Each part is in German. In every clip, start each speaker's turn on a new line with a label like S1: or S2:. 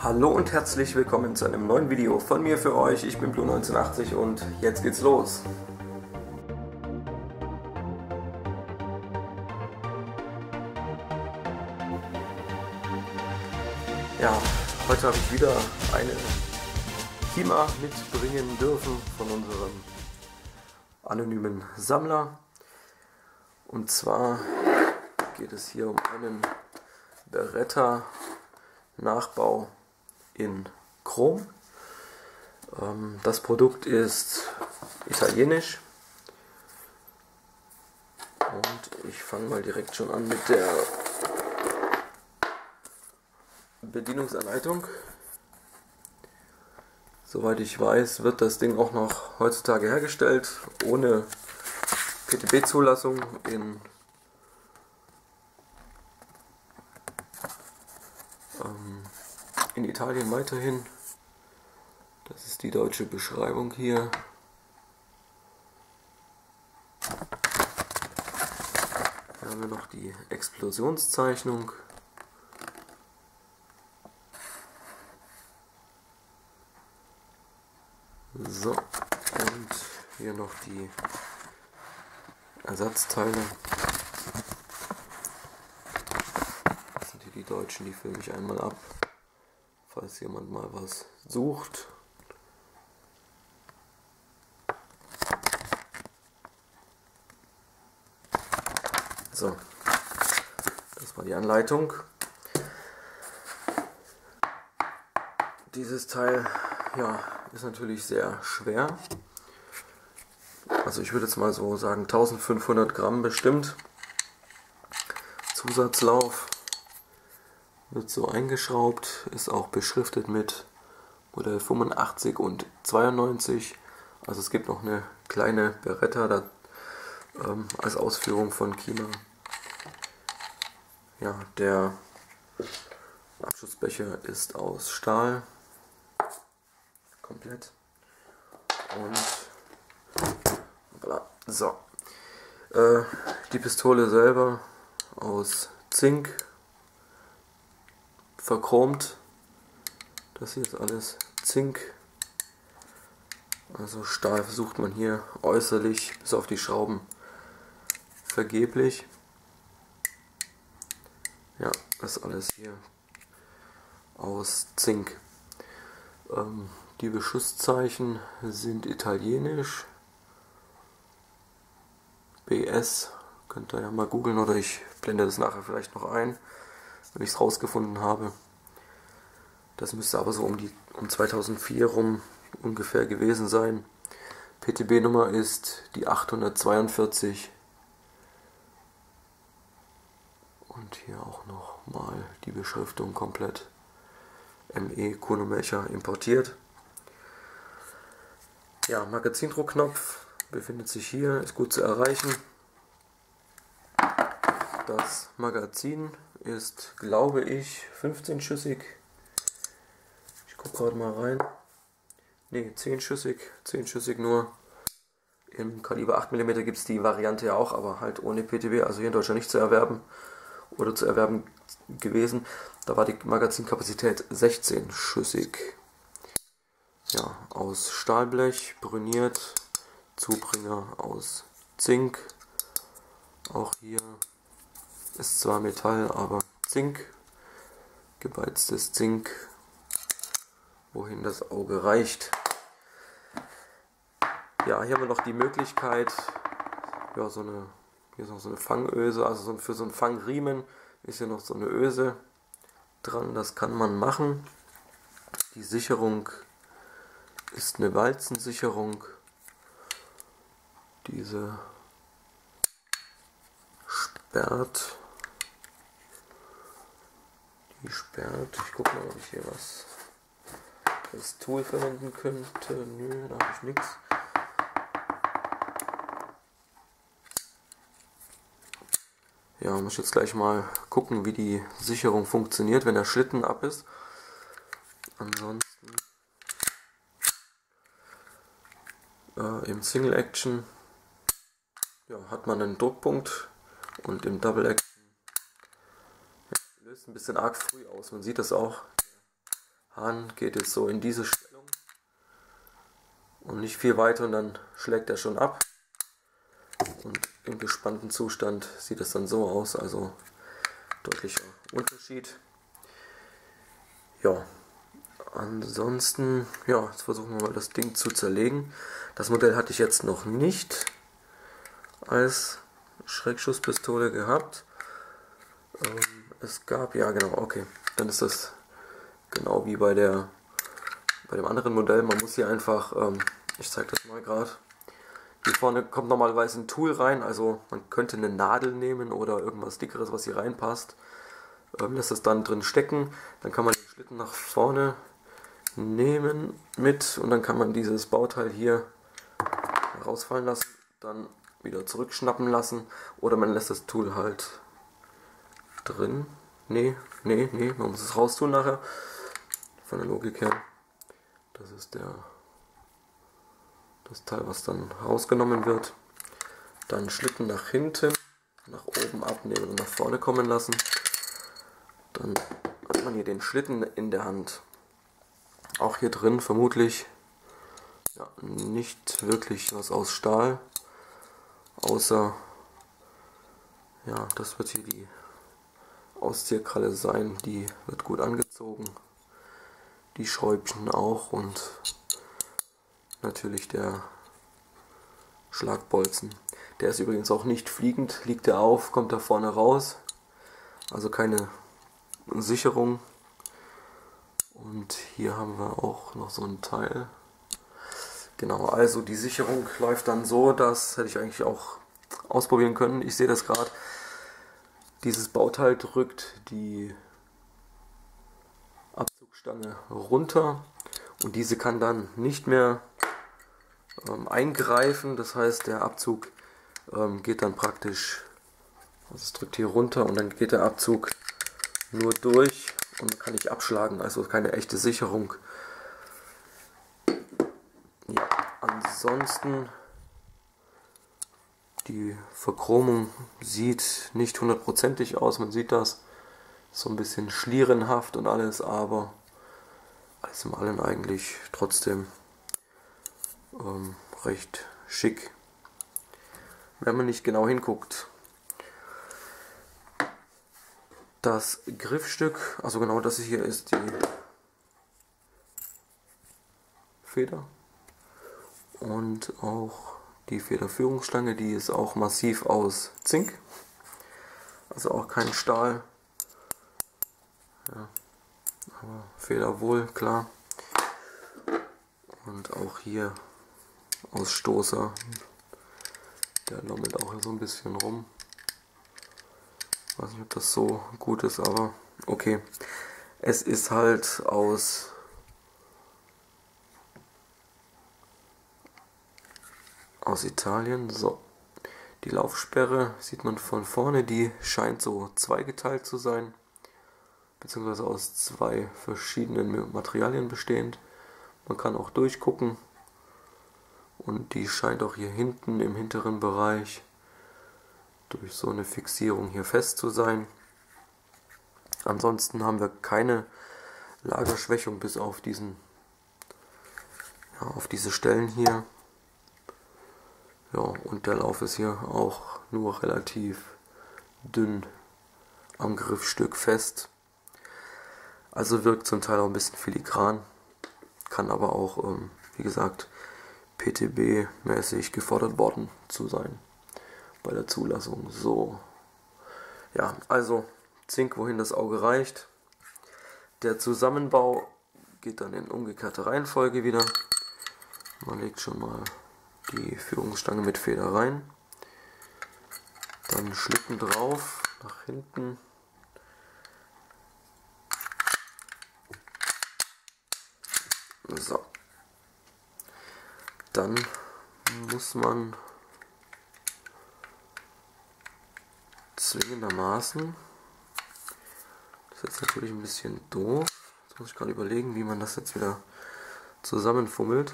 S1: Hallo und herzlich willkommen zu einem neuen Video von mir für euch. Ich bin Blue1980 und jetzt geht's los. Ja, heute habe ich wieder eine Kima mitbringen dürfen von unserem anonymen Sammler. Und zwar geht es hier um einen Beretta Nachbau in Chrom. Ähm, das Produkt ist italienisch. Und ich fange mal direkt schon an mit der Bedienungsanleitung. Soweit ich weiß, wird das Ding auch noch heutzutage hergestellt, ohne PTB-Zulassung in ähm, in Italien weiterhin. Das ist die deutsche Beschreibung hier. Hier haben wir noch die Explosionszeichnung. So, und hier noch die Ersatzteile. Das sind hier die Deutschen, die filme ich einmal ab falls jemand mal was sucht. So, das war die Anleitung. Dieses Teil ja, ist natürlich sehr schwer. Also ich würde jetzt mal so sagen 1500 Gramm bestimmt. Zusatzlauf wird so eingeschraubt, ist auch beschriftet mit Modell 85 und 92. Also es gibt noch eine kleine Beretta da, ähm, als Ausführung von Kima. Ja, der Abschussbecher ist aus Stahl. Komplett. Und voilà. so. Äh, die Pistole selber aus Zink verchromt. Das hier ist alles Zink. Also Stahl versucht man hier äußerlich bis auf die Schrauben vergeblich. Ja, das alles hier aus Zink. Ähm, die Beschusszeichen sind italienisch. BS, könnt ihr ja mal googeln oder ich blende das nachher vielleicht noch ein wenn ich es rausgefunden habe. Das müsste aber so um die um 2004 rum ungefähr gewesen sein. PTB-Nummer ist die 842. Und hier auch noch mal die Beschriftung komplett ME Kunomecher importiert. Ja, Magazindruckknopf befindet sich hier, ist gut zu erreichen. Das Magazin ist, glaube ich, 15-schüssig. Ich gucke gerade mal rein. Ne, 10-schüssig, 10-schüssig nur. Im Kaliber 8 mm gibt es die Variante ja auch, aber halt ohne PTB, also hier in Deutschland nicht zu erwerben oder zu erwerben gewesen. Da war die Magazinkapazität 16-schüssig. Ja, aus Stahlblech, brüniert, Zubringer aus Zink. Auch hier ist zwar Metall, aber Zink, gebeiztes Zink, wohin das Auge reicht. Ja, hier haben wir noch die Möglichkeit, ja, so eine, hier ist noch so eine Fangöse, also so für so einen Fangriemen ist hier noch so eine Öse dran, das kann man machen. Die Sicherung ist eine Walzensicherung. Diese sperrt gesperrt. Ich gucke mal, ob ich hier was das Tool verwenden könnte. Nö, da habe ich nichts. Ja, muss jetzt gleich mal gucken, wie die Sicherung funktioniert, wenn der Schlitten ab ist. Ansonsten äh, im Single Action ja, hat man einen Druckpunkt und im Double Action ein bisschen arg früh aus. Man sieht das auch. Hahn geht jetzt so in diese Stellung und nicht viel weiter und dann schlägt er schon ab. Und im gespannten Zustand sieht es dann so aus, also deutlicher Unterschied. Ja, ansonsten, ja, jetzt versuchen wir mal das Ding zu zerlegen. Das Modell hatte ich jetzt noch nicht als Schreckschusspistole gehabt. Ähm, es gab, ja genau, okay, dann ist das genau wie bei der bei dem anderen Modell. Man muss hier einfach, ähm, ich zeige das mal gerade, hier vorne kommt normalerweise ein Tool rein, also man könnte eine Nadel nehmen oder irgendwas dickeres, was hier reinpasst. Ähm, lässt es dann drin stecken, dann kann man den Schlitten nach vorne nehmen mit und dann kann man dieses Bauteil hier rausfallen lassen, dann wieder zurückschnappen lassen oder man lässt das Tool halt drin. Nee, nee, nee, man muss es raustun nachher. Von der Logik her. Das ist der das Teil, was dann rausgenommen wird. Dann Schlitten nach hinten, nach oben abnehmen und nach vorne kommen lassen. Dann hat man hier den Schlitten in der Hand. Auch hier drin vermutlich ja, nicht wirklich was aus Stahl, außer ja, das wird hier die Auszieherkralle sein, die wird gut angezogen. Die Schräubchen auch und natürlich der Schlagbolzen. Der ist übrigens auch nicht fliegend, liegt er auf, kommt da vorne raus. Also keine Sicherung. Und hier haben wir auch noch so ein Teil. Genau, also die Sicherung läuft dann so, das hätte ich eigentlich auch ausprobieren können. Ich sehe das gerade. Dieses Bauteil drückt die Abzugstange runter und diese kann dann nicht mehr ähm, eingreifen. Das heißt, der Abzug ähm, geht dann praktisch, also es drückt hier runter und dann geht der Abzug nur durch und kann nicht abschlagen, also keine echte Sicherung. Ja, ansonsten die Verchromung sieht nicht hundertprozentig aus, man sieht das so ein bisschen schlierenhaft und alles, aber alles im Allen eigentlich trotzdem ähm, recht schick. Wenn man nicht genau hinguckt, das Griffstück, also genau das hier ist die Feder und auch die Federführungsstange, die ist auch massiv aus Zink, also auch kein Stahl. Ja, aber Feder wohl, klar. Und auch hier Ausstoßer. Der lommelt auch so ein bisschen rum. Weiß nicht, ob das so gut ist, aber okay. Es ist halt aus aus Italien. So. Die Laufsperre sieht man von vorne, die scheint so zweigeteilt zu sein, beziehungsweise aus zwei verschiedenen Materialien bestehend. Man kann auch durchgucken, und die scheint auch hier hinten im hinteren Bereich durch so eine Fixierung hier fest zu sein. Ansonsten haben wir keine Lagerschwächung bis auf diesen ja, auf diese Stellen hier. Ja, und der Lauf ist hier auch nur relativ dünn am Griffstück fest. Also wirkt zum Teil auch ein bisschen filigran, kann aber auch, ähm, wie gesagt, PTB-mäßig gefordert worden zu sein bei der Zulassung. So, ja, also Zink, wohin das Auge reicht. Der Zusammenbau geht dann in umgekehrte Reihenfolge wieder. Man legt schon mal die Führungsstange mit Feder rein. Dann Schlitten drauf, nach hinten. So, dann muss man zwingendermaßen, das ist jetzt natürlich ein bisschen doof, jetzt muss ich gerade überlegen, wie man das jetzt wieder zusammenfummelt.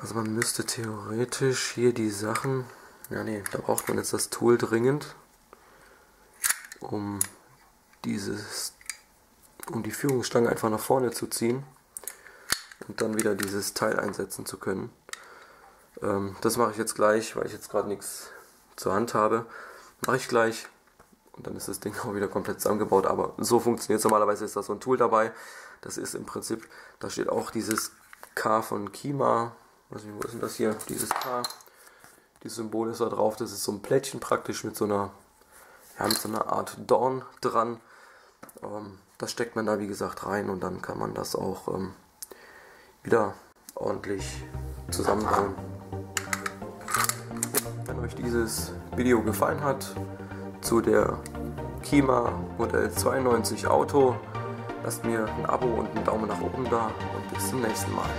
S1: Also man müsste theoretisch hier die Sachen, ja nee, da braucht man jetzt das Tool dringend, um dieses um die Führungsstange einfach nach vorne zu ziehen und dann wieder dieses Teil einsetzen zu können. Ähm, das mache ich jetzt gleich, weil ich jetzt gerade nichts zur Hand habe. Mache ich gleich und dann ist das Ding auch wieder komplett zusammengebaut. Aber so funktioniert es. Normalerweise ist da so ein Tool dabei. Das ist im Prinzip, da steht auch dieses K von Kima. Was wo ist denn das hier? Dieses K. Dieses Symbol ist da drauf. Das ist so ein Plättchen praktisch mit so einer, ja, mit so einer Art Dorn dran. Ähm, das steckt man da wie gesagt rein und dann kann man das auch ähm, wieder ordentlich zusammenbauen. Wenn euch dieses Video gefallen hat zu der Kima Modell 92 Auto, lasst mir ein Abo und einen Daumen nach oben da und bis zum nächsten Mal.